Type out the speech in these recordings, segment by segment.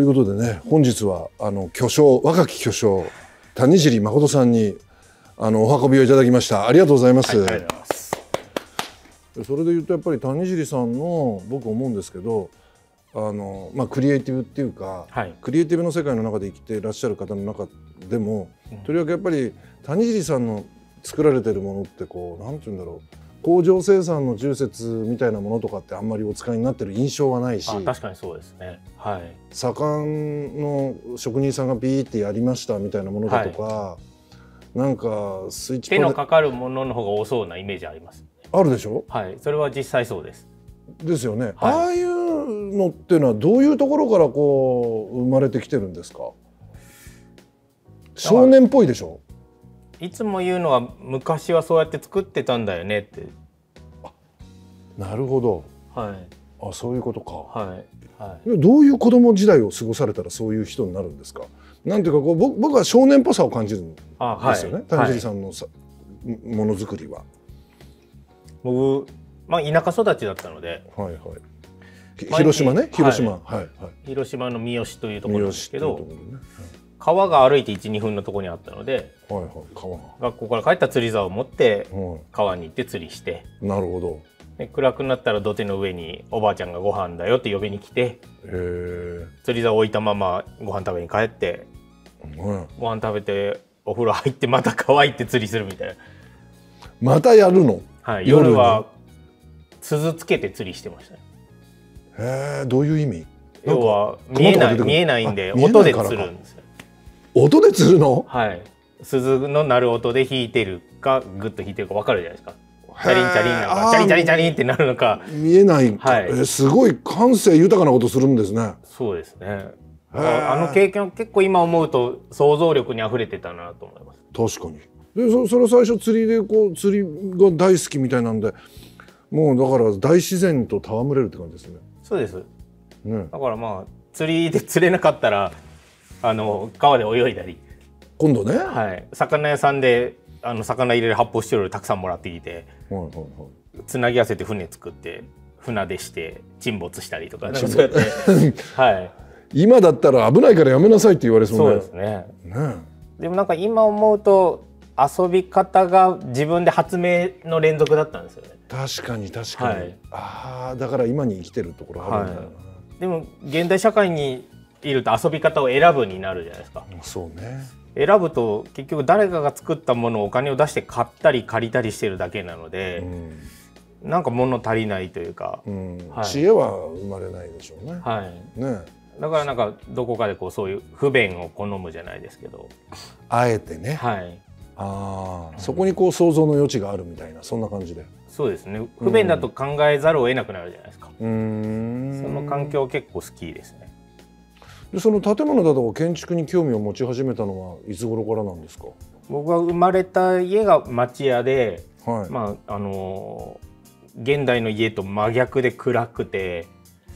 ということでね本日はあの巨匠若き巨匠谷尻誠さんにあのお運びをいただきました。ありがとうございます、はい、ありがとうございます。それで言うとやっぱり谷尻さんの僕思うんですけどあのまあクリエイティブっていうか、はい。クリエイティブの世界の中で生きていらっしゃる方の中でも、うん。とりわけやっぱり谷尻さんの作られてるものってこうなんて言うんだろう工場生産の重説みたいなものとかってあんまりお使いになってる印象はないしあ確かにそうですね。はい。左官の職人さんがビーってやりましたみたいなものだとか、なんかスイッチ手のかかるものの方が多そうなイメージありますあるでしょ？はい。それは実際そうです。ですよね、はい。ああいうのっていうのはどういうところからこう生まれてきてるんですか？少年っぽいでしょ？いつも言うのは昔はそうやって作ってたんだよねって。なるほど。はい。あそういうことか。はい。はい。どういう子供時代を過ごされたらそういう人になるんですか？なんていうかこう僕僕は少年っぽさを感じるんですよね、はい。谷尻さんのさ、ものづくりは。僕まあ田舎育ちだったので。はいはい。広島ね？はい。広島。はいはい。広島の三好というところですけど。ね川が歩いて12分のところにあったのではいはい川が。学校から帰った釣り竿を持っては川に行って釣りしていなるほど。で暗くなったら土手の上におばあちゃんがご飯だよって呼びに来てへえ。釣り竿を置いたままご飯食べに帰ってうん。ご飯食べてお風呂入ってまた川行って釣りするみたいな、またやるの？はい、夜は鈴つけて釣りしてました。ねへえどういう意味？要は見えない見えないんで音で釣るんですよ音で釣るの？はい。鈴の鳴る音で弾いてるかグッと弾いてるか分かるじゃないですか。チャリンチャリンなのかチャリンチャリンチャリンってなるのか。見えない。か、はい。えーすごい感性豊かなことするんですね。そうですね。ああの経験は結構今思うと想像力に溢れてたなと思います。確かに。でそそれ最初釣りでこう釣りが大好きみたいなんでもうだから大自然と戯れるって感じですね。そうです。ね。だからまあ釣りで釣れなかったらあの川で泳いだり、今度ね、はい。はい、魚屋さんであの魚入れる発泡スチロールたくさんもらってきて。はいはいつなぎ合わせて船作って船出して沈没したりとか。そうやって。はい。今だったら危ないからやめなさいって言われそうねそうですね。ね。でもなんか今思うと遊び方が自分で発明の連続だったんですよね。確かに確かに、はい。ああだから今に生きてるところあるんだよな、でも現代社会にいると遊び方を選ぶになるじゃないですか。そうね。選ぶと結局誰かが作ったものをお金を出して買ったり借りたりしてるだけなのうで、ん、なんか物足りないというか、うん。はい。知恵は生まれないでしょうね、はい、ね。だからなんかどこかでこうそういう不便を好むじゃないですけど、あえてね、はい、ああそこにこう想像の余地があるみたいなそんな感じで。そうですね。不便だと考えざるを得なくなるじゃないですか、うーん。その環境結構好きですねでその建物だとか建築に興味を持ち始めたのはいつ頃からなんですか？僕が生まれた家が町屋で、はい、まああのー現代の家と真逆で暗くて、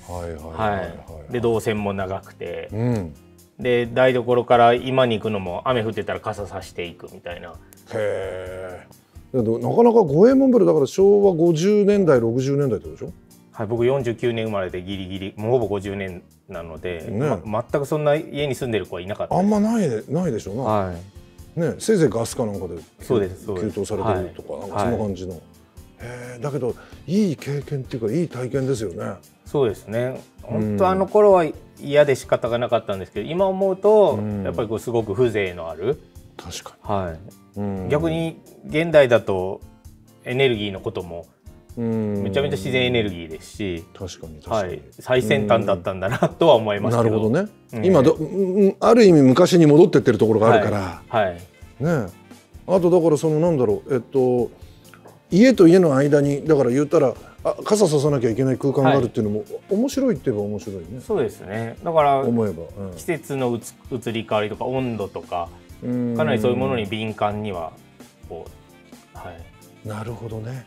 はいはいはい、で動線も長くてうん。で台所から今に行くのも雨降ってたら傘さしていくみたいな。へえなかなか五右衛門風呂だから昭和50年代60年代ってことでしょ？はい、僕49年生まれでギリギリもうほぼ50年なので、ねま全くそんな家に住んでる子はいなかったあんまないでないでしょうな、はい、ねせいぜいガスかなんかでそうです給湯されてるとか、はいなんかそんな感じの、へえだけどいい経験っていうかいい体験ですよね。そうですね。本当あの頃は嫌で仕方がなかったんですけど今思うとうん。やっぱりこうすごく風情のある、確かはい、に、うん。逆に現代だとエネルギーのこともめめちゃめちゃ自然エネルギーですし、確かに確かに、はい、最先端だったんだなとは思いますけど。なるほどね、うん。今ど、うんある意味昔に戻ってってるところがあるから、はい、ね。あとだからそのなんだろうえっと家と家の間にだから言ったらあ傘ささなきゃいけない空間があるっていうのも、面白いって言えば面白いね。そうですね。だから思えば、季節の移り変わりとか温度とかうん。かなりそういうものに敏感にはこう、はい、なるほどね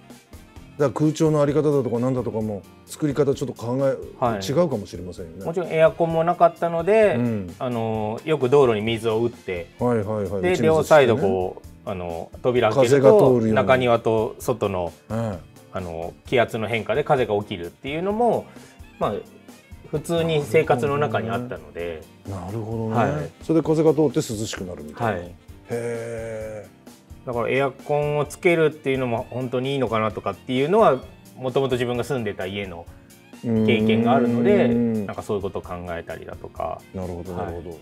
だ空調のあり方だとかなんだとかも作り方ちょっと考え、はい。違うかもしれませんよね。もちろんエアコンもなかったので、うん。あのよく道路に水を打ってはいはいはい。で両サイドこうあの扉開け風ると中庭と外のうんあの気圧の変化で風が起きるっていうのも、まあ、普通に生活の中にあったので、なるほどね、はい。それで風が通って涼しくなるみたいな、はい、へえだからエアコンをつけるっていうのも本当にいいのかなとかっていうのはもともと自分が住んでた家の経験があるのでうん。なんかそういうことを考えたりだとか。なるほどなるほど、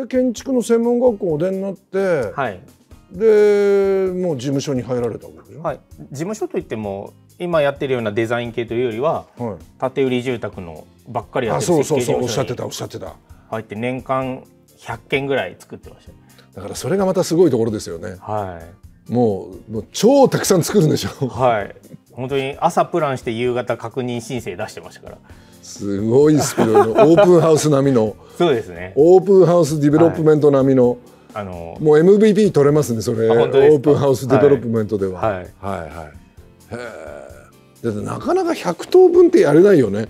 で建築の専門学校お出になって、はい、でもう事務所に入られたわけでしょ、はい、事務所といっても今やってるようなデザイン系というよりははい。建売り住宅のばっかりやっあてるそうそうそうおっ設計事務所にしゃってたおっしゃってた入って年間100件ぐらい作ってましだからそれがまたすごいところですよね。たはい。もうもう超たくさん作るんでしょ。はい。本当に朝プランして夕方確認申請出してましたから。すごいスピードのオープンハウス並みの。そうですね。オープンハウスディベロップメント並みの、あのもう MVP 取れますねそれ。オープンハウスディベロップメントでは、はい。はい。はいへえだってなかなか100棟分ってやれないよね。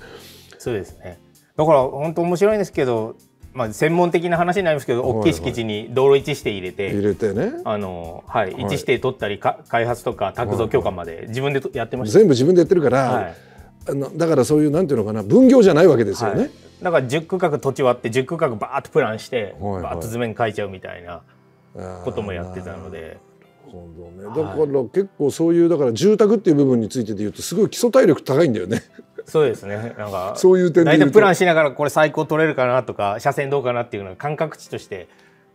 そうですね。だから本当面白いんですけど、まあ、専門的な話になりますけど、大きい敷地に道路位置指定入れて入れてね。あの、はい、指定取ったりか開発とか宅造許可まで自分でとやってました、全部自分でやってるから、はい。あのだからそういうなんていうのかな分業じゃないわけですよね、はい、だから10区画土地割って10区画バーッとプランして、はいはい。バーッと図面書いちゃうみたいなこともやってたので。だから結構そういうだから住宅っていう部分についてで言うとすごい基礎体力高いんだよねそうですね。なんかそういう点で大体プランしながらこれ最高取れるかなとか車線どうかなっていうのが感覚値として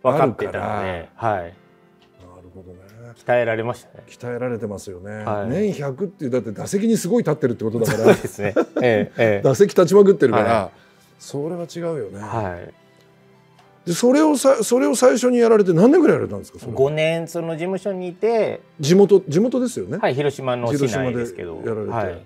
分かってたので、はい、なるほどね。鍛えられましたね。鍛えられてますよね、はい。年100っていうだって打席にすごい立ってるってことだから。ですね。えええ 打席立ちまくってるから、はそれは違うよね、えはい。でそれをさそれを最初にやられて何年ぐらいやられたんですかそれ5年その事務所にいて、地元地元ですよね、はい、広島の市内ですけど、やられて。はい、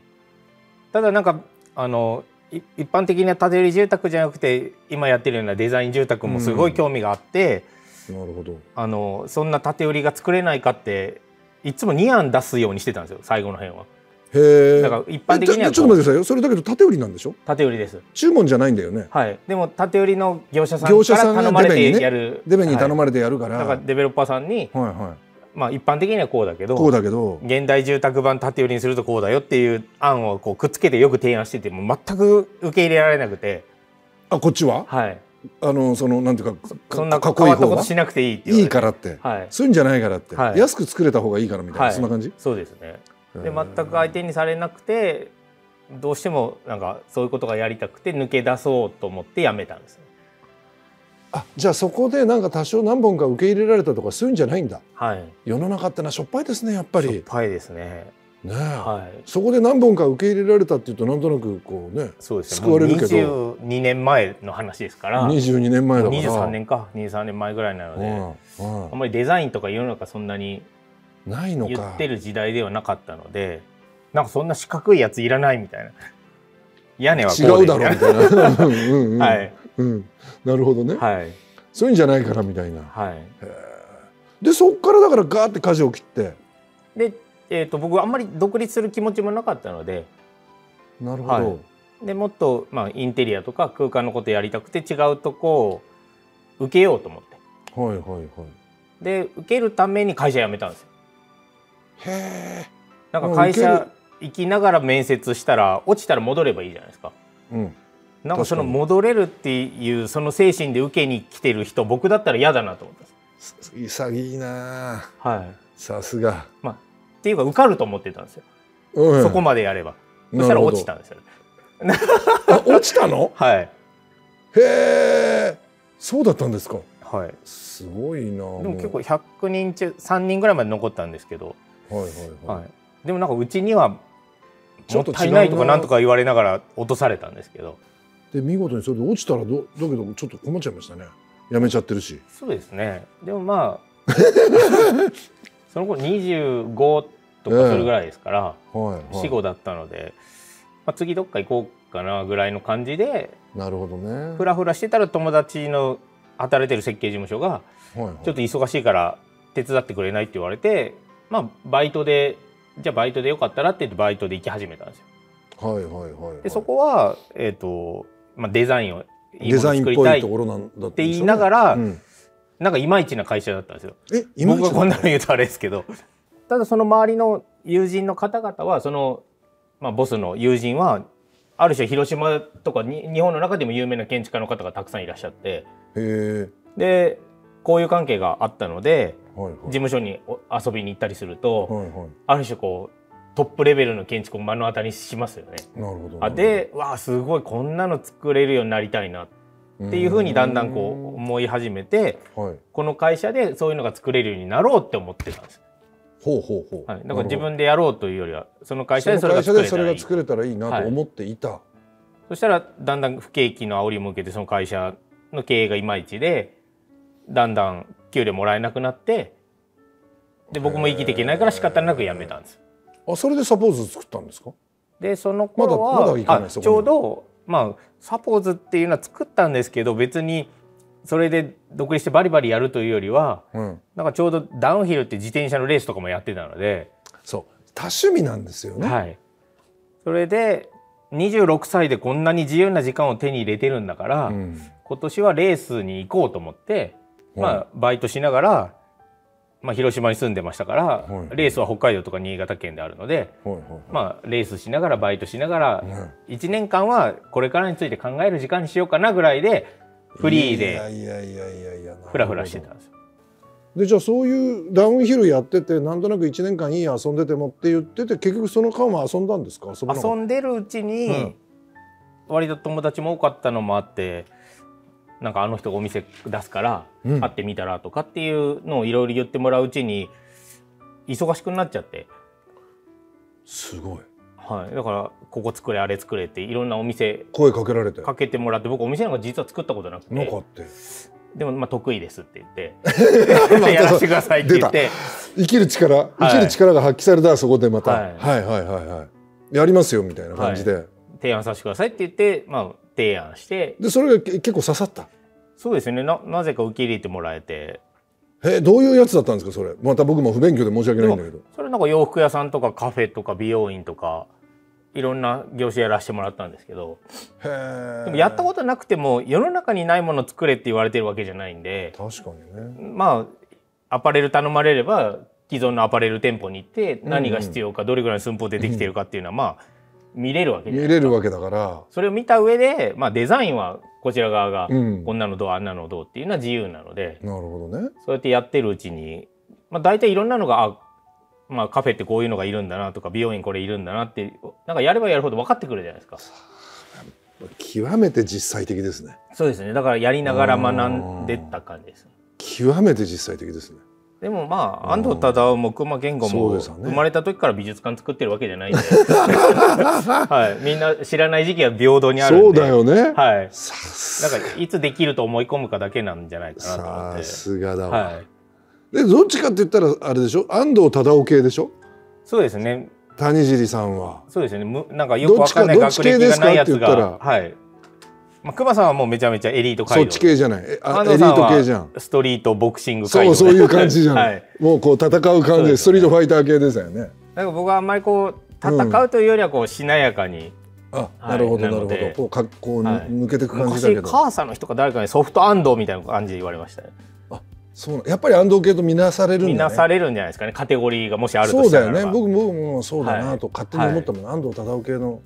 ただなんかあのい一般的な建て売り住宅じゃなくて今やってるようなデザイン住宅もすごい興味があって、なるほど。あのそんな建て売りが作れないかっていつも2案出すようにしてたんですよ最後の辺は。へえだから一般的にはえちょっと待ってくださいよ。それだけど縦売りなんでしょ？建売りです。注文じゃないんだよね。はい。でも建売りの業者さん業者さんがから頼まれデベにねてやるデベに頼はいまれてやるから、だからデベロッパーさんにはいはまあ一般的にはこうだけいこうどだけど。現代住宅版建て売りにするとこうだよっていう案をこうくっつけてよく提案してても全く受け入れられなくて。あこっちは？はい。あのそのなんていうかかそんなかっこいい方が？ことしなくていいっていいからって、はい。そういうんじゃないからって、はい。安く作れた方がいいからみたいな、はい。そんな感じ？そうですね。で全く相手にされなくてどうしてもなんかそういうことがやりたくて抜け出そうと思って辞めたんですねあじゃあそこでなんか多少何本か受け入れられたとかそういうんじゃないんだ。はい。世の中ってのはしょっぱいですねやっぱり。しょっぱいですね。ねえ、はい。そこで何本か受け入れられたっていうとなんとなくこうねそうですね。救われるけど。もう22年前の話ですから。22年前だから。23年か。23年前ぐらいなので、うんあんまりデザインとか世の中そんなにうんないの言かってる時代ではなかったのでなんかそんな四角いやついらないみたいな。屋根は違うだろうみたいな。うんうんうん、はいうん、なるほどね、はい。そういうんじゃないからみたいな。はい。でそっからだからガーって舵を切って。で、えー、と僕あんまり独立する気持ちもなかったので。なるほど、はい。でもっと、まあ、インテリアとか空間のことやりたくて違うとこを受けようと思って。はい、はいはい。で受けるために会社辞めたんですよ。へえなんかうん会社受行きながら面接したら落ちたら戻ればいいじゃないですか。うんなんかその戻れるっていうその精神で受けに来てる人僕だったら嫌だなと思った潔いなあ。はい。さすが、まあっていうか受かると思ってたんですよ、うん、そこまでやれば。そしたら落ちたんですよ落ちたの？はい。へえ。そうだったんですか。はい。すごいなででも結構100人中3人ぐらいまで残ったんですけど、はいはいはい、はい、でもなんかうちにはちょっと違うなもったいないとかなんとか言われながら落とされたんですけどで見事にそれで落ちたらどだけどちょっと困っちゃいましたね。やめちゃってるし。そうですね。でもまあ その頃25とかそれぐらいですから、はい、はい、死後だったので、まあ、次どっか行こうかなぐらいの感じでなるほどね。ふらふらしてたら友達の働いてる設計事務所がはいはい、ちょっと忙しいから手伝ってくれないって言われてまあバイトでじゃあバイトでよかったらって言ってバイトで行き始めたんですよ。はいはいはいはい。でそこは、えーとまあ、デザインをいいものデザインっぽ作りたいいところなんだって言いながらうん。なんかいまいちな会社だったんですよ。え今僕がこんなの言うとあれですけど。ただその周りの友人の方々はその、まあ、ボスの友人はある種広島とかに日本の中でも有名な建築家の方がたくさんいらっしゃって。でこういう関係があったのではいはい。事務所にお遊びに行ったりすると、はいはい。ある種こうトップレベルの建築を目の当たりにしますよね。なるほど。あでわあすごいこんなの作れるようになりたいなっていうふうにだんだんこう思い始めてうはい。この会社でそういうのが作れるようになろうって思ってたんです。ほうほうほう。はい、だから自分でやろうというよりはその会会社でそれが作れたらいいなと思っていた、そしたらだんだん不景気の煽りも受けてその会社の経営がいまいちでだんだん給料もらえなくなってで僕も生きていけないから仕方なく辞めたんです。あそれでサポーズ作ったんですか？でその頃は、ちょうどまあサポーズっていうのは作ったんですけど別にそれで独立してバリバリやるというよりはうん。なんかちょうどダウンヒルって自転車のレースとかもやってたので、そう。多趣味なんですよね、はい、それで26歳でこんなに自由な時間を手に入れてるんだから、うん。今年はレースに行こうと思って、まあ、バイトしながら、まあ、広島に住んでましたから、はい。レースは北海道とか新潟県であるので、まあ、レースしながらバイトしながらはい。1年間はこれからについて考える時間にしようかなぐらいでフリーでフラフラしてたんですよ。でじゃあそういうダウンヒルやっててなんとなく1年間いい遊んでてもって言ってて結局その間は遊んだんですか？遊んでるうちに、うん。割と友達も多かったのもあってなんかあの人がお店出すからうん。会ってみたらとかっていうのをいろいろ言ってもらううちに忙しくなっちゃって。たすごい。はい、だからここ作れあれ作れっていろんなお店声かけられてかけてもらって僕お店なんか実は作ったことなくて。なかってでもまあ得意ですって言って。やらせてくださいって言って。生きる力生きる力が発揮されたらそこでまた、はい。はい、はいはいはい。やりますよみたいな感じで、提案させてくださいって言って、まあ、提案してでそれがけ結構刺さった？そうですね。ななぜか受け入れてもらえて。えどういうやつだったんですかそれ？また僕も不勉強で申し訳ないんだけど。それなんか洋服屋さんとかカフェとか美容院とかいろんな業種やらせてもらったんですけど。でもやったことなくても世の中にないもの作れって言われてるわけじゃないんで。確かにね。まあアパレル頼まれれば既存のアパレル店舗に行って何が必要かどれぐらいの寸法でできてるかっていうのはまあ見れるわけ見れるわけだから。それを見た上で、まあ、デザインはこちら側がうん。こんなのどうあんなのどうっていうのは自由なのでなるほどね。そうやってやってるうちに、まあ、大体いろんなのがあ、まあ、カフェってこういうのがいるんだなとか美容院これいるんだなってなんかやればやるほど分かってくるじゃないですか。極めて実際的ですね。そうですね。だからやりながら学んでった感じです。極めて実際的ですねでもまあ安藤忠雄も熊健吾も生まれた時から美術館作ってるわけじゃないんで、はい、みんな知らない時期は平等にあるんで。そうだよね、はい、なんかいつできると思い込むかだけなんじゃないかなと思って。さすがだわ、はい、でどっちかって言ったらあれでしょ？安藤忠雄系でしょ？そうですね。谷尻さんは。そうですね。むなんかよくわかんない学歴がないやつが、はい。まあ熊さんはもうめちゃめちゃエリートそっ。ち系じゃない。えあエリート系じゃん。ストリートボクシングそうそういう感じじゃない、はい。もうこう戦う感じね。ストリートファイター系ですよね。なんか僕はあんまりこう戦うというよりはこうしなやかに。あ、はいなるほどなるほど。こう格好にはい抜けていく感じだけ昔ど、母さんの人か誰かにソフト安藤みたいな感じで言われましたね。そうなやっぱり安藤系と見なされるんだね。みなされるんじゃないですかね。カテゴリーがもしあるとそうだしたらば。よね。僕僕もそうだはない。と勝手に思ったもん、安藤忠雄系のうん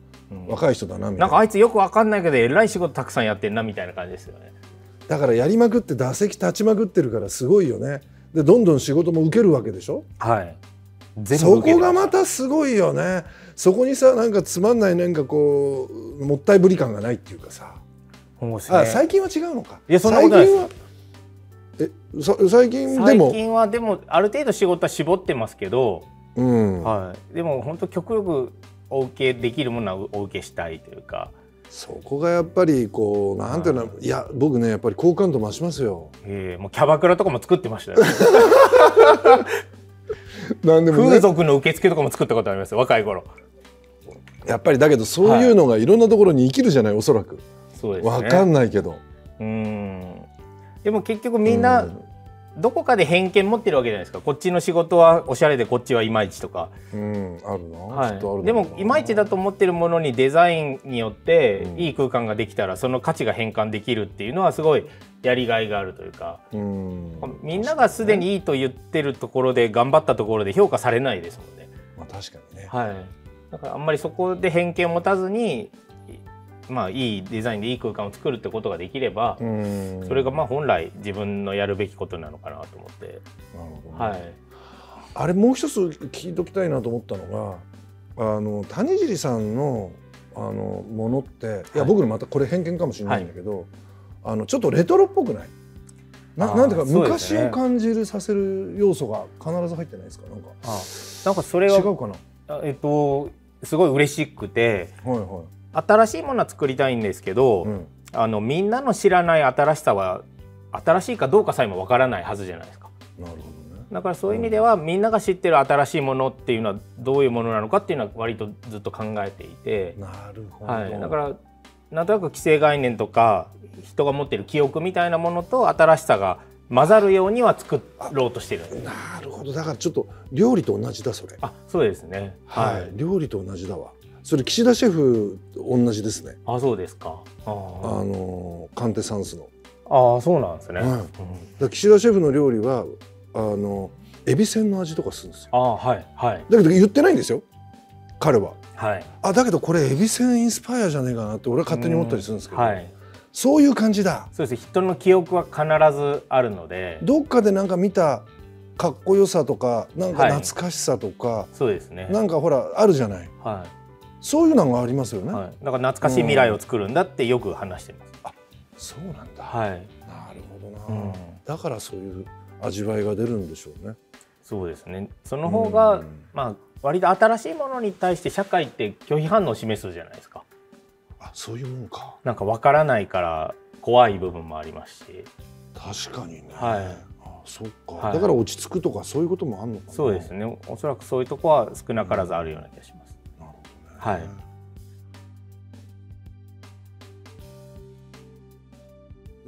若い人だなみたな。いんかなあいつよくわかんないけどえらい仕事たくさんやってんなみたいな感じですよね。だからやりまくって打席立ちまくってるからすごいよね。でどんどん仕事も受けるわけでしょ？はい。全そこがまたすごいよね。そこにさなんかつまんないなんかこうもったいぶり感がないっていうかさ、ね。あ最近は違うのか。いやそんなことないです。最近は？えさ最近でも？最近はでもある程度仕事は絞ってますけど、うん、はい、でも本当極力お受けできるものはお受けしたいというか、そこがやっぱりこうなんていうのい。や僕ねやっぱり好感度増しますよ。えー、もうキャバクラとかも作ってましたよ。なんでもね。風俗の受付とかも作ったことありますよ若い頃。やっぱりだけどそういうのがいろんなところに生きるじゃないおそらく。そうですね。わかんないけど。うん。でも結局みんなどこかで偏見持ってるわけじゃないですか。こっちの仕事はおしゃれでこっちはいまいちとか、うんあるな、はきっとあるい、でもいまいちだと思ってるものにデザインによってうん。いい空間ができたらその価値が変換できるっていうのはすごいやりがいがあるというか。うん。みんながすでにいいと言ってるところで頑張ったところで評価されないですもんね。まあ確かにね。はい、だからあんまりそこで偏見を持たずにまあいいデザインでいい空間を作るってことができれば、うん。それがまあ本来自分のやるべきことなのかなと思って、なるほどね。はい、あれもう一つ聞いときたいなと思ったのがあの谷尻さんのあのものってい。や、はい僕のまたこれ偏見かもしれないんだけど、あのちょっとレトロっぽくない？ななんていうか昔を感じるさせる要素が必ず入ってないですか？なんかあなんかそれは違うかな？あえっとすごい嬉しくてはいは新しいものは作りたいんですけど、い、うん、あのみんなの知らない新しさは新しいかどうかさえもわからないはずじゃないですか。なるほどね。だからそういう意味では、みんなが知ってる新しいものっていうのはどういうものなのかっていうのは割とずっと考えていて、なるほど、はい、だからなんとなく既成概念とか人が持っている記憶みたいなものと新しさが混ざるようには作ろうとしてる。なるほど。だからちょっと料理と同じだそれ。あそうですね。はい、料理と同じだわそれ岸田シェフ同じですね。あそうですか。あのカンテサンスの。あーそうなんですね。はい。岸田シェフの料理はあのエビせんの味とかするんですよ。あーはいはい。だけど言ってないんですよ。彼は。はい。あだけどこれエビせんインスパイアじゃねえかなって俺は勝手に思ったりするんですけど、はい。そういう感じだ。そうです。人の記憶は必ずあるので。どっかでなんか見たかっこよさとかなんかはい懐かしさとか、そうですねなんかほらあるじゃないはそういうのがありますよい、ね、はい、だから懐かしい未来を作るんだってよく話してます、そうなんだ、はい、なるほどな、うん、だからそういう味わいが出るんでしょうね。そうですね。その方が、うん。まあ割と新しいものに対して社会って拒否反応を示すじゃないですか。あそういうもんか。なんかわからないから怖い部分もありますし。確かにね、はい。あそっか、はい。だから落ち着くとかそういうこともあるのかな。そうですね。おそらくそういうとこは少なからずあるような気がします、はい。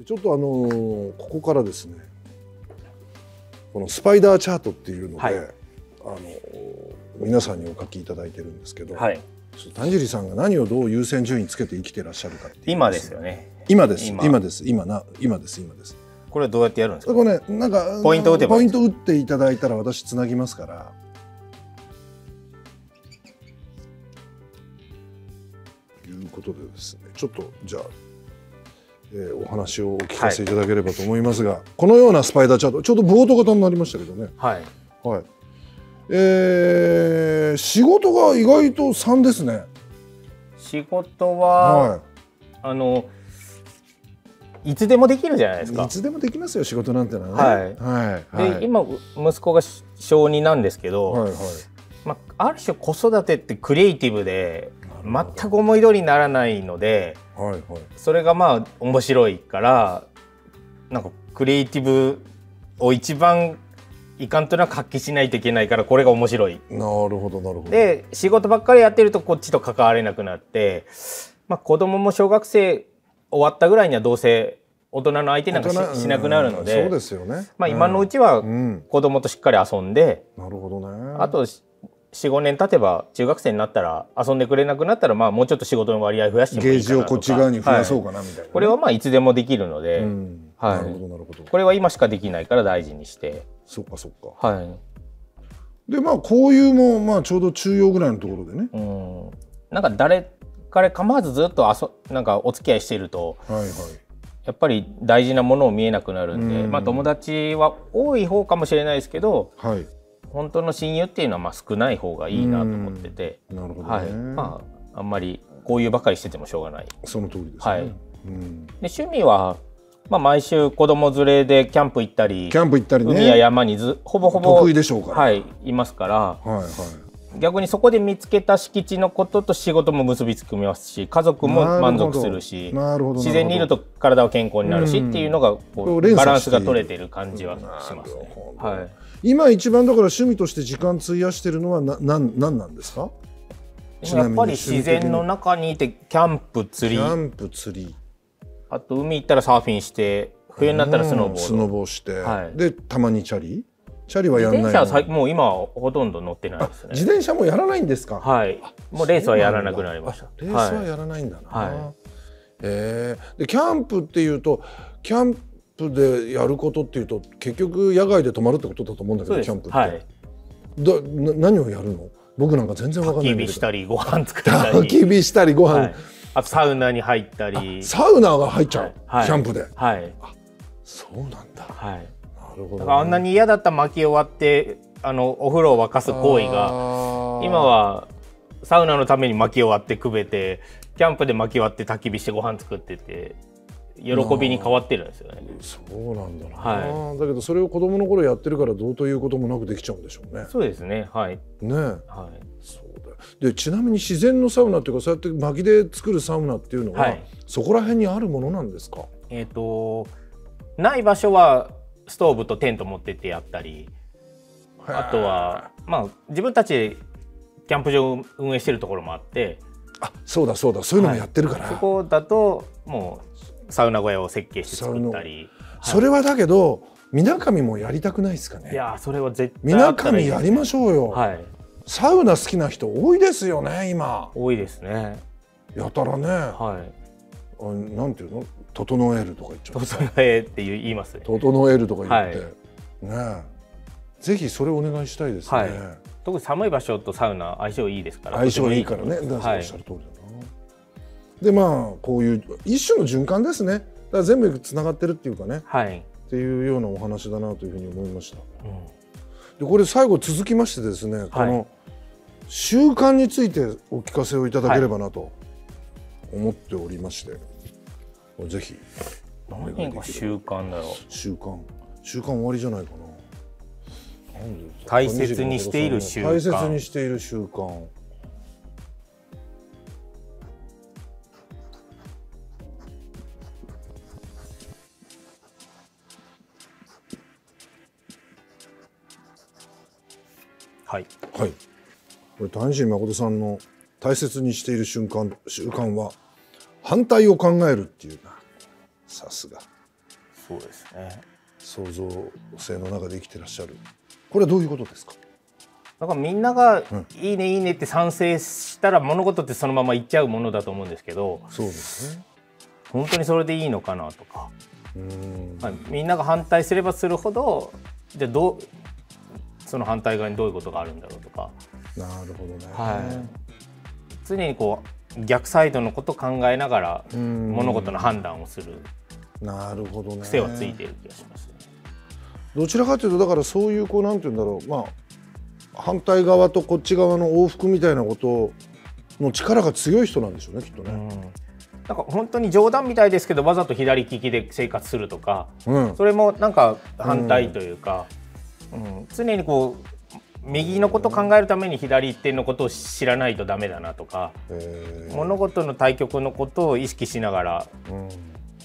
ちょっとあのーここからですねこのスパイダーチャートっていうので、はい。あのー皆さんにお書きいただいてるんですけど、はい。ちょっと谷尻さんが何をどう優先順位つけて生きてらっしゃるかっていう今ですよね。今です。今。今です。今な今です。今です。これどうやってやるんですか？これねなんかポイント打てば。ポイント打っていただいたら私つなぎますからでですね。ちょっとじゃあ、えーお話をお聞かせいただければと思いますが、このようなスパイダーチャートちょうどボート型になりましたけどね。はい。はい。えー仕事が意外と3ですね。仕事は、はあのいつでもできるじゃないですか。いい。つでもできますよ仕事なんてのはね。はい。はいで今息子がし小2なんですけど、はいはい。まあ、ある種子育てってクリエイティブで全く思い通りにならないのではいはい。それがまあ面白いからなんかクリエイティブを一番いかんとなく発揮しないといけないからこれが面白い。なるほどなるほど。で仕事ばっかりやってるとこっちと関われなくなって、まあ、子供も小学生終わったぐらいにはどうせ大人の相手なんかししなくなるのでうんそうですよね。まあ、今のうちはうん。子供としっかり遊んで、なるほどね。あと45年経てば中学生になったら遊んでくれなくなったらまあもうちょっと仕事の割合増やしてもゲーいいかなとか。ジをこっち側に増やそうはいかなみたいな。ね、これはまあいつでもできるので、うん。はい。なるほどなるほど。これは今しかできないから大事にして、そっかそっか。はい。でまあこういうもまあちょうど中央ぐらいのところでね。うん、なんか誰彼構わずずっと遊なんかお付き合いしていると。はいはい。やっぱり大事なものを見えなくなるんで、うん。まあ、友達は多い方かもしれないですけどはい本当の親友っていうのはまあ少ない方がいいなと思ってて、なるほどね、はい。まあ、あんまりこういうばかりしててもしょうがない。その通りですね、はい。うん、で趣味は、まあ、毎週子供連れでキャンプ行ったり、キャンプ行ったりね。海や山にずほぼほぼ得意でしょうから。はい、いますから。はいはい。逆にそこで見つけた敷地のことと仕事も結びつきますし家族も満足するしなるほど自然にいると体は健康になるしうんっていうのがここうバランスが取れてる感じはしますね今一番だから趣味として時間費やしてるのはななんなんなんですか？やっぱり自然の中にいてキャンプ釣り。キャンプ釣り。あと海行ったらサーフィンして冬になったらスノーボうんスノボして、はい。でたまにチャリ？チャリはや自んないの？転車はさもう今はほとんど乗ってないですね。自転車もやらないんですか？はい。もうレースはやらなくなりました。あレースははいやらないんだな、はい。えー。でキャンプっていうとキャンプでやることっていうと結局野外で泊まるってことだと思うんだけどキャンプって、はい。だな何をやるの？僕なんか全然わかんない焚き火したりご飯作った 焚きり、火したりご飯、はい、あとサウナに入ったり。サウナが入っちゃう、はい。キャンプで？はい。そうなんだ。はい。なるほど、ね、あんなに嫌だった薪を割ってあのお風呂を沸かす行為がが今はサウナのために薪を割ってくべてキャンプで薪割って焚き火してご飯作ってて喜びに変わってるんですよね。そうなんだな、はだけどそれを子供の頃やってるからどうということもなくできちゃうんでしょうね。そうですね。はい。ね。はい。そうだよ。でちなみに自然のサウナっていうかそうやって薪で作るサウナっていうのは、はい。そこら辺にあるものなんですか？えっ、とない場所はストーブとテント持ってってやったりあとはまあ自分たちでキャンプ場を運営してるところもあって。あそうだそうだ。そういうのもやってるから、そこだともうサウナ小屋を設計して作ったり。それはだけどみなかみもやりたくないですかね。いやーそれは絶み対あなかみったらいいですやりましょうよ、はい。サウナ好きな人多いですよね今。多いですね。やたらね、はい。あなんていうの？整えるとか言っちゃう。整えって言いますね。整えるとか言って、はねえ。ぜひそれお願いしたいですね、はい。特に寒い場所とサウナ相性いいですから。相性いいからね。おっはいしゃる通りだな、でまあこういう一種の循環ですね。だから全部つながってるっていうかね。はい、っていうようなお話だなというふうに思いました。うん。でこれ最後続きましてですね、この習慣についてお聞かせをいただければなと思っておりまして、これぜひ何が習慣だろう。習慣。習慣終わりじゃないかな。大切にしている習慣。大切にしている習慣はい。はい。これ谷新誠さんの大切にしている瞬間習慣は反対を考えるっていう。なさすが。そうですね。創造性の中で生きてらっしゃる。これはどういうことですか？だからみんなが「いいねいいね」って賛成したら物事ってそのままいっちゃうものだと思うんですけどそうですね。本当にそれでいいのかなとか、うん。はい、みんなが反対すればするほどじゃあどうその反対側にどういうことがあるんだろうとか、なるほどね、はい、常にこう逆サイドのことを考えながらうん。物事の判断をする。なるほどね。癖はついている気がしますね。どちらかというとだからそういうこうなんて言うんだろう。まあ反対側とこっち側の往復みたいなことの力が強い人なんでしょうねきっとね。うん。なんか本当に冗談みたいですけどわざと左利きで生活するとかうん、それもなんか反対というか、うん。常にこう右のことを考えるために左手のことを知らないとダメだなとかえー。物事の対極のことを意識しながら、うん。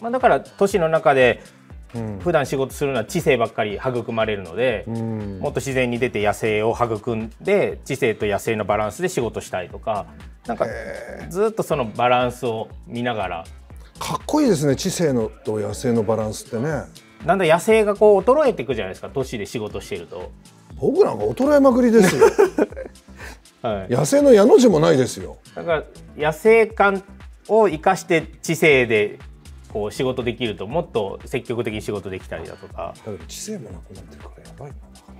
まあ、だから都市の中でうん。普段仕事するのは知性ばっかり育まれるので、うん。もっと自然に出て野生を育んで知性と野生のバランスで仕事したいとかなんかずっとそのバランスを見ながら。かっこいいですね知性のと野生のバランスってねだんだん野生がこう衰えていくじゃないですか都市で仕事してると。僕なんか衰えまくりですよ。はい、野生の矢の字もないですよ。だから野生感を生かして知性でこう仕事できるともっと積極的に仕事できたりだとか。だ知性もなくなってるからやばい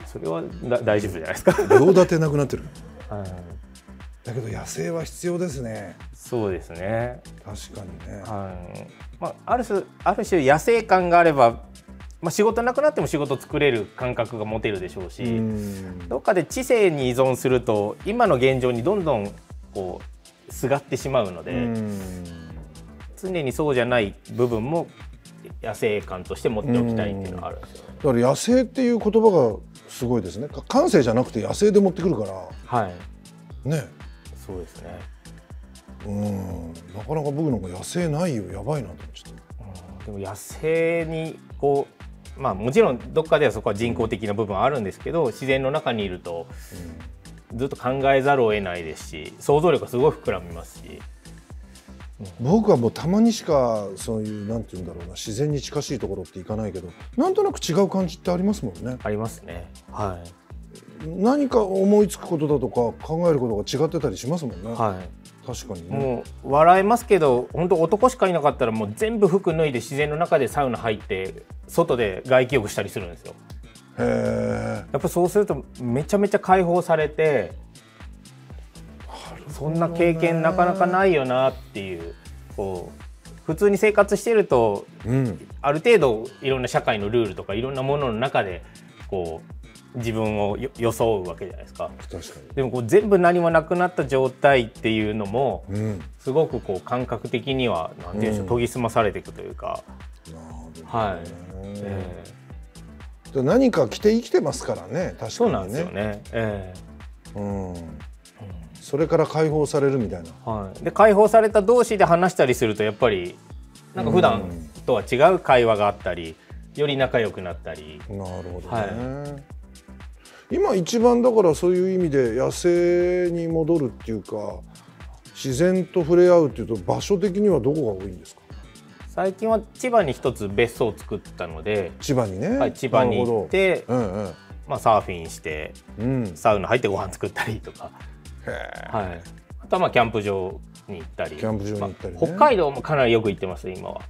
それはだ大丈夫じゃないですか。な両立てなくなってる。はい。だけど野生は必要ですね。そうですね。確かにね。はい。まあある種ある種野生感があれば、まあ仕事なくなっても仕事作れる感覚が持てるでしょうし、うん。どっかで知性に依存すると今の現状にどんどんこうすがってしまうので、うん。常にそうじゃない部分も野生感として持っておきたいっていうのがあるんですよ。だから野生っていう言葉がすごいですね。か感性じゃなくて野生で持ってくるから。はい。ね。そうですね。うん。なかなか僕なんか野生ないよ。やばいなと思っちゃっうん。でも野生にこうまあもちろんどっかではそこは人工的な部分はあるんですけど自然の中にいるとずっと考えざるを得ないですし想像力がすごい膨らみますし。僕はもうたまにしかそういうなんて言うんだろうな自然に近しいところって行かないけどなんとなく違う感じってありますもんねありますね。はい。何か思いつくことだとか考えることが違ってたりしますもんね、はい。確かにねもう笑えますけど本当男しかいなかったらもう全部服脱いで自然の中でサウナ入って外で外気浴したりするんですよ。へえやっぱそうするとめちゃめちゃ解放されてそんな経験なかなかないよなっていうこう普通に生活してると、うん、ある程度いろんな社会のルールとかいろんなものの中でこう自分を装うわけじゃないですか。でもこう全部何もなくなった状態っていうのも、うん、すごくこう感覚的には何て言うんでしょう、研ぎ澄まされていくというか。はい、えー、何か着て生きてますからね確かにね。そうなんですよね、えーうん。それから解放されるみたいな。はい、で解放された同士で話したりするとやっぱりなんか普段とは違う会話があったりより仲良くなったり。なるほどね、はい、今一番だからそういう意味で野生に戻るっていうか自然と触れ合うっていうと場所的にはどこが多いんですか？最近は千葉に一つ別荘を作ったので千葉にね、はい、千葉に行って、うんうん、まあ、サーフィンして、うん、サウナ入ってご飯作ったりとか。はい、あとはまあキャンプ場に行ったり。キャンプ場に行ったり、ね。まあ、北海道もかなりよく行ってます今は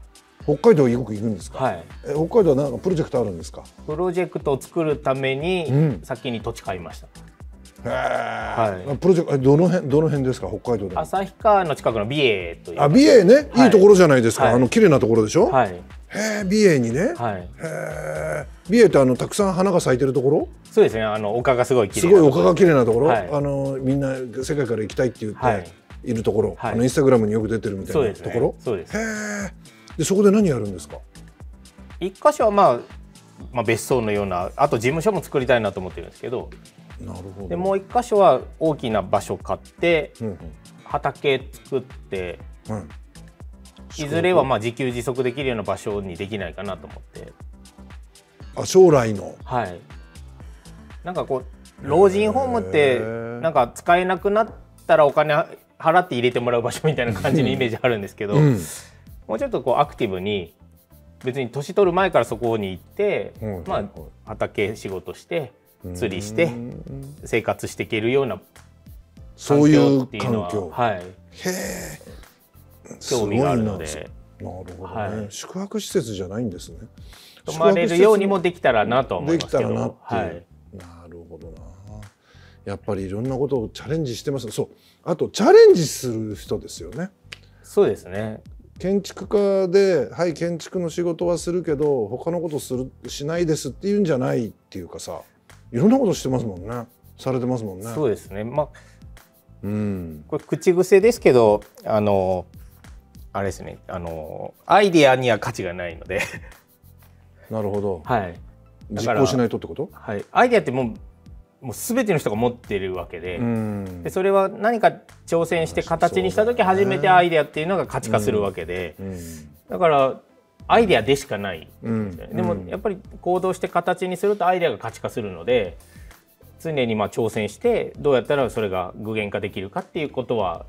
北海道よく行くんですか、はい、え北海道はなんかプロジェクトあるんですか？プロジェクトを作るために、先に土地買いました。はい、プロジェクトどの辺どの辺ですか？北海道で旭川の近くの美瑛という。あ美瑛ね、はい、いいところじゃないですか、はい、あの綺麗なところでしょ？はい。へえ美瑛にね、はい、へえ美瑛ってあのたくさん花が咲いてるところ？そうですね。あの丘がすごい綺麗すごい丘が綺麗なところ、はい、あのみんな世界から行きたいって言って、はい、いるところ、はい、あのインスタグラムによく出てるみたいなところ？そうです、ね、へえでそこで何やるんですか？一箇所はまあまあ、別荘のようなあと事務所も作りたいなと思ってるんですけど。なるほど。でもう一箇所は大きな場所買って、うんうん、畑作って、うん、いずれはまあ自給自足できるような場所にできないかなと思って。あ将来の？はい。なんかこう老人ホームってなんか使えなくなったらお金払って入れてもらう場所みたいな感じのイメージあるんですけど、うん、もうちょっとこうアクティブに別に年取る前からそこに行って、うん、まあ畑仕事して釣りして生活していけるようなそういう環境。はい、へえ。興味があるので。な。るほど、ね。はい、宿泊施設じゃないんですね。泊まれるようにもできたらなと思いますけど。できたらなっていう、はい、なるほどな。やっぱりいろんなことをチャレンジしてます。そう。あとチャレンジする人ですよね。そうですね建築家ではい建築の仕事はするけど他のことするしないですっていうんじゃないっていうかさいろんなことしてますもんね。されてますもんね。そうですね。まあうん。これ口癖ですけどあのあれですね。あのアイディアには価値がないので。なるほど。はい。実行しないとってこと？はい。アイディアってもうもう全ての人が持ってるわけで。でそれは何か挑戦して形にした時初めてアイデアっていうのが価値化するわけで、だからアイデアでしかない、うん、でもやっぱり行動して形にするとアイデアが価値化するので常にまあ挑戦してどうやったらそれが具現化できるかっていうことは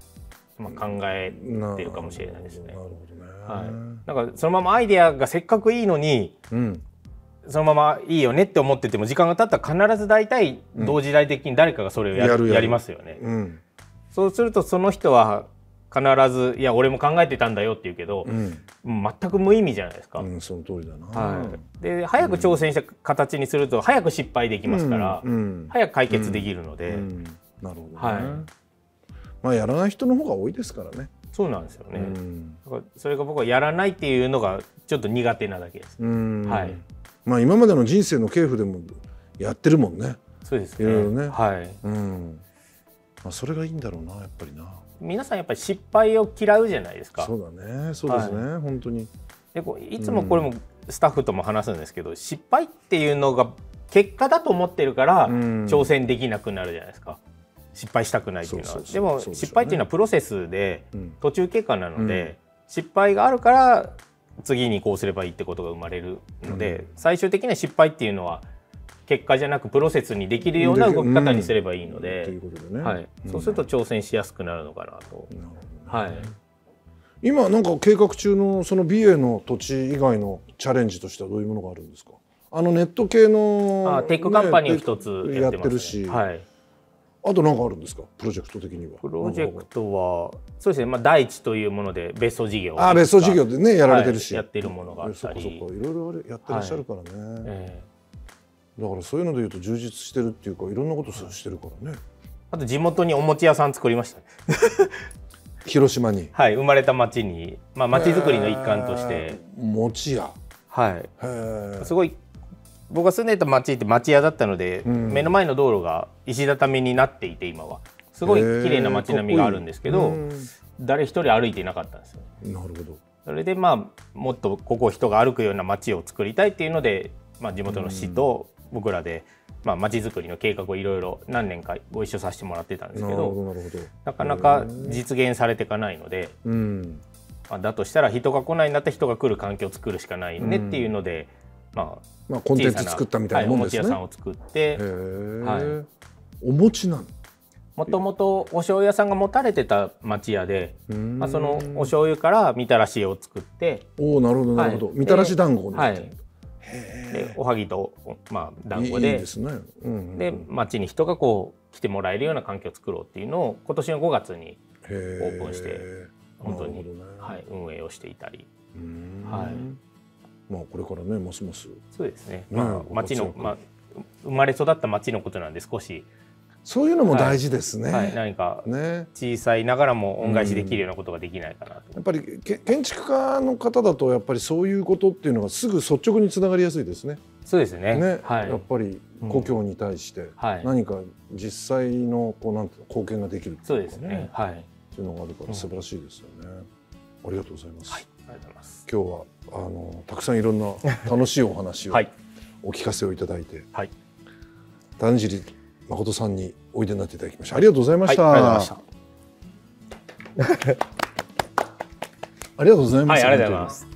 まあ考えてるかもしれないですね。はい、なんかそのままアイデアがせっかくいいのに、うん、そのままいいよねって思ってても時間が経ったら必ず大体同時代的に誰かがそれをや,、やりますよね。うん、そうするとその人は必ず「いや俺も考えてたんだよ」って言うけど、うん、全く無意味じゃないですか。うん、その通りだな、はい、で早く挑戦した形にすると早く失敗できますから、うん、早く解決できるので。なるほど、ね、はいまあ、やらない人の方が多いですからね。そうなんですよね。だからそれが僕はやらないっていうのがちょっと苦手なだけです。はい。まあ今までの人生の系譜でもやってるもんね。そうですね。いろいろね。はい。うん。まあそれがいいんだろうなやっぱりな。皆さんやっぱり失敗を嫌うじゃないですか。そうだね。そうですね。はい、本当に。でこいつもこれもスタッフとも話すんですけど、うん、失敗っていうのが結果だと思ってるから挑戦できなくなるじゃないですか。失敗したくないっていうのはでも失敗っていうのはプロセスで途中経過なので、失敗があるから次にこうすればいいってことが生まれるので、最終的には失敗っていうのは結果じゃなくプロセスにできるような動き方にすればいいので、はい、そうすると挑戦しやすくなるのかなと。はい、今なんか計画中のその美瑛の土地以外のチャレンジとしてはどういうものがあるんですか？あのネット系の、あテックカンパニーを一つやってるし、はい、あと何かあるんですか？プロジェクト的には。プロジェクトはそうですね。まあ第一というもので別荘事業。あ別荘事業でねやられてるし、はい、やってるものがあったり、そっかそっか。いろいろやってらっしゃるからね、はい。えー、だからそういうのでいうと充実してるっていうかいろんなことしてるからね、あと地元にお餅屋さん作りましたね。広島に。はい。生まれた町にまあ町づくりの一環として。へー餅屋。はい。すごい僕が住んでた町って町屋だったので、ん。目の前の道路が石畳になっていて今は。すごい綺麗な街並みがあるんですけど、へー。誰一人歩いていなかったんですよ。うんなるほど。それでまあもっとここ人が歩くような街を作りたいっていうので、まあ、地元の市と僕らで、まあ、街づくりの計画をいろいろ何年かご一緒させてもらってたんですけどどなるほど。なかなか実現されていかないので、うん。まあ、だとしたら人が来ないんだったら人が来る環境を作るしかないねっていうので、まあまあコンテンツ作ったみたいなもんですね。はいお餅屋さんを作ってはいお餅なのもともとお醤油屋さんが持たれてた町屋で、うん。まあ、そのお醤油からみたらしを作って、おおなるほどなるほど。はいみたらし団子には、ないでおはぎと、まあ、団いい子でですね。うんで町に人がこう来てもらえるような環境を作ろうっていうのを今年の5月にオープンして本当に、ね。はい、運営をしていたり。うん。はいまあこれからねますます。そうですね、ねまあ、町の、まあ、生まれ育った町のことなんで少し、そういうのも大事ですね、はい、何かね。小さいながらも恩返しできるようなことができないかなと、やっぱりけ建築家の方だとやっぱりそういうことっていうのがすぐ率直につながりやすいですね。そうですね。ね、はい。やっぱり故郷に対してはい。何か実際のこうなんていうの貢献ができるってそういうかですね。はい。っていうのがあるから素晴らしいですよね。ありがとうございます。はい。ありがとうございます今日はあのたくさんいろんな楽しいお話をはいお聞かせをいただいて、はいだんじり誠さんにおいでになっていただきました。ありがとうございました。はい、ありがとうございました ありがとうございます。はいありがとうございます